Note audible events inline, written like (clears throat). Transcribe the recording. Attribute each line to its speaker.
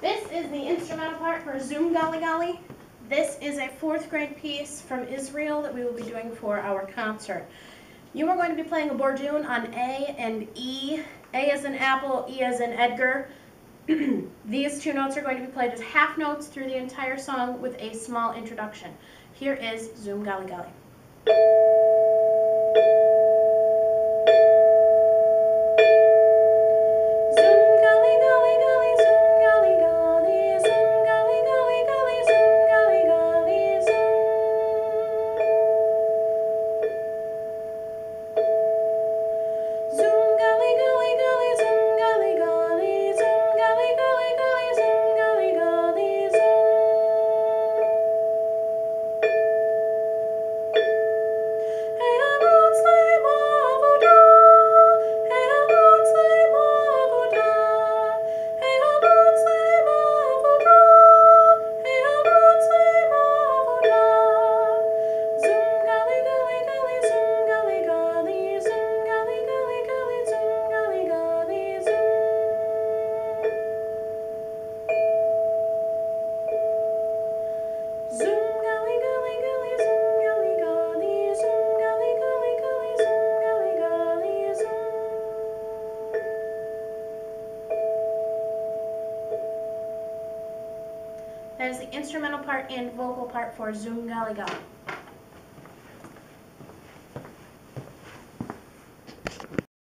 Speaker 1: This is the instrumental part for Zum Gali Gali. This is a fourth grade piece from Israel that we will be doing for our concert. You are going to be playing a Bordun on A and E. A as in apple, E as in Edgar. (clears throat) These two notes are going to be played as half notes through the entire song with a small introduction. Here is Zum Gali Gali. That is the instrumental part and vocal part for Zum Gali Gali.